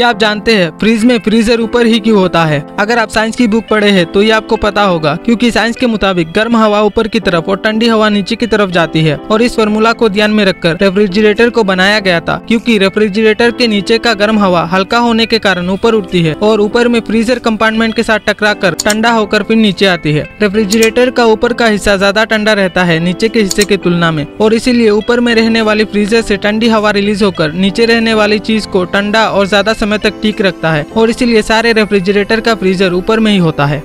क्या आप जानते हैं फ्रिज में फ्रीजर ऊपर ही क्यों होता है? अगर आप साइंस की बुक पढ़े हैं तो ये आपको पता होगा, क्योंकि साइंस के मुताबिक गर्म हवा ऊपर की तरफ़ और ठंडी हवा नीचे की तरफ़ जाती है, और इस फॉर्मूला को ध्यान में रखकर रेफ्रिजरेटर को बनाया गया था, क्योंकि रेफ्रिजरेटर के नीचे का गर्म हवा हल्का होने के कारण ऊपर उठती है, और ऊपर में फ्रीजर कंपार्टमेंट के साथ टकरा कर ठंडा होकर फिर नीचे आती है। रेफ्रिजरेटर का ऊपर का हिस्सा ज़्यादा ठंडा रहता है नीचे के हिस्से की तुलना में, और इसीलिए ऊपर में रहने वाली फ्रीजर से ठंडी हवा रिलीज़ होकर नीचे रहने वाली चीज़ को ठंडा और ज़्यादा समय तक ठीक रखता है और इसीलिए सारे रेफ्रिजरेटर का फ्रीजर ऊपर में ही होता है।